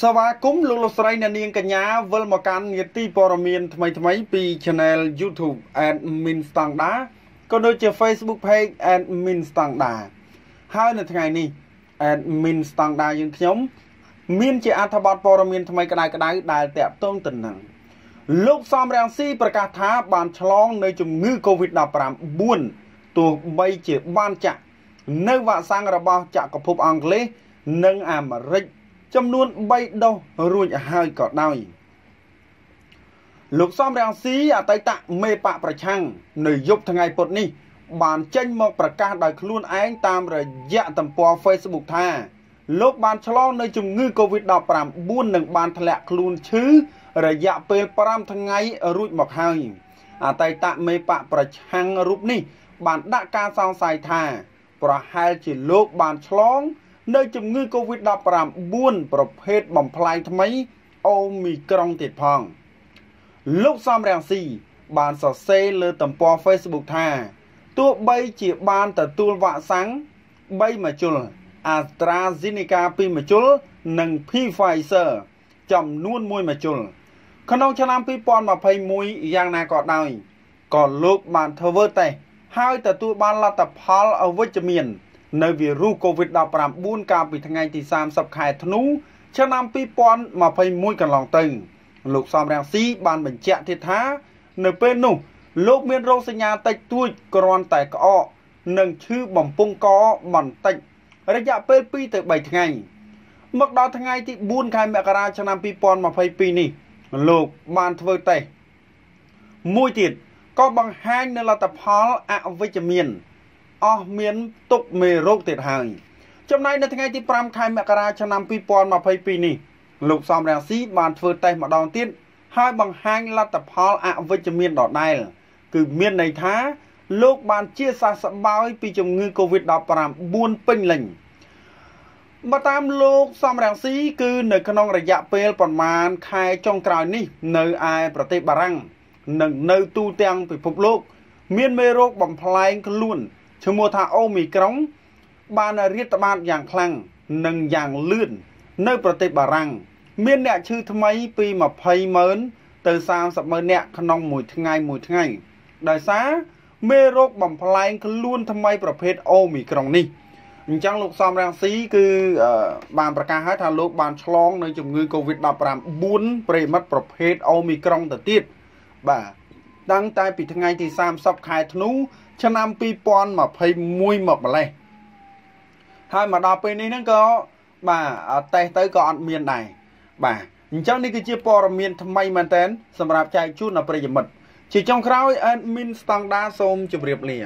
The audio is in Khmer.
សវ៉ាគមលោកលោកស្រីអ្នកនាងកញ្ញាវិលមកកាន់នីតិព័រមានថ្មីថ្មីពី Channel YouTube Admin Standard ក៏ដូចជា Facebook Page Admin Standard ហើយនៅថ្ងៃនេះ Admin Standard យើងខ្ញុំមានជាអត្ថបទព័ត៌មានថ្មីក្តៅក្តៅដែលតាក់ទងទៅនឹងលោកសំរាំងស៊ីប្រកាសថាបានឆ្លងនៅជំងឺ Covid-19 ទោះបីជាបានចាក់នៅវ៉ាក់សាំងរបស់ចក្រភពអង់គ្លេសនិងអាមេរិក ចំនួន3ដុសរួចហើយក៏ដោយលោកសំរាំងស៊ីអតីតមេបកប្រឆាំងនៅយប់ថ្ងៃពុធនេះ បានចេញមកប្រកាសដោយខ្លួនឯងតាមរយៈទំព័រ Facebook ថា លោកបានឆ្លងនៅជំងឺ Covid-19 និងបានធ្លាក់ខ្លួនឈឺរយៈពេល5ថ្ងៃរួចមកហើយអតីតមេបកប្រឆាំងរូបនេះ បានដាក់ការសង្ស័យថា ប្រហែលជាលោកបានឆ្លង នៅជំងឺ Covid-19 ប្រភេទបំផ្លាញថ្មីអូមីក្រុងទៀតផង លោកសំរាំងស៊ីបានសរសេរលើទំព័រ Facebook ថាទោះបីជាបានទទួលវ៉ាក់សាំង3ម្ជុល AstraZeneca 2ម្ជុលនិង Pfizer ចំនួន1ម្ជុលក្នុងឆ្នាំ2021យ៉ាងណាក៏ដោយក៏លោកបានធ្វើតេស្តហើយទទួលបានលទ្ធផលអវិជ្ជមាន នៅវីរុស COVID-19 កាលពីថ្ងៃទី30ខែធ្នូឆ្នាំ2021កន្លងទៅលោកសំរាំងស៊ីបានបញ្ជាក់ទៀតថា នៅពេលនោះលោកមានរោគសញ្ញាតិចតួចគ្រាន់តែក្អកនិងឈឺបំពង់កបន្តិចរយៈពេល2ទៅ3ថ្ងៃមកដល់ថ្ងៃទី4ខែមករាឆ្នាំ2022នេះលោកបានធ្វើតេស្តមួយទៀតក៏បង្ហាញនៅលទ្ធផលអវិជ្ជមាន អស់មានទុកមេរោគទៀតហើយចំណែកនៅថ្ងៃទី5ខែមករាឆ្នាំ2022នេះលោកសំរាំងស៊ីបានធ្វើតេស្តម្ដងទៀតហើយបង្ហាញលទ្ធផលអវិជ្ជមានដដែលគឺមានន័យថា លោកបានជាសះស្បើយពីជំងឺ Covid-19 ពេញលេញបើតាមលោកសំរាំងស៊ីគឺនៅក្នុងរយៈពេលប្រមាណខែចុងក្រោយនេះ នៅឯប្រទេសបារាំងនិងនៅទូទាំងពិភពលោក មានមេរោគបំផ្លែងខ្លួន ឈ្មោះថាអូមីក្រុង បានរាតត្បាតយ៉ាងខ្លាំងនិងយ៉ាងលឿននៅប្រទេសបារាំង មានអ្នកឈឺថ្មីពី20ម៉ឺនទៅ30ម៉ឺនអ្នកក្នុងមួយថ្ងៃមួយថ្ងៃ ដោយសារមេរោគបំផ្លែងខ្លួនថ្មីប្រភេទអូមីក្រុងនេះអញ្ចឹងលោកសំរាំងស៊ីគឺបានប្រកាសហើយថាលោកបានឆ្លងនៅជំងឺ Covid-19 ប្រិមិត្តប្រភេទអូមីក្រុងទៅទៀតបាទ តាំងតែពីថ្ងៃទី30ខែធ្នូឆ្នាំ2021មកម្លេះហើយមកដល់ពេលនេះហ្នឹងក៏បាទតេស្តទៅក៏អត់មានដែរបាទអញ្ចឹងនេះគឺជាព័ត៌មានថ្មីមែនតើសម្រាប់ចែកជូនដល់ប្រិយមិត្តជាចុងក្រោយ admin standard សូមជម្រាបលា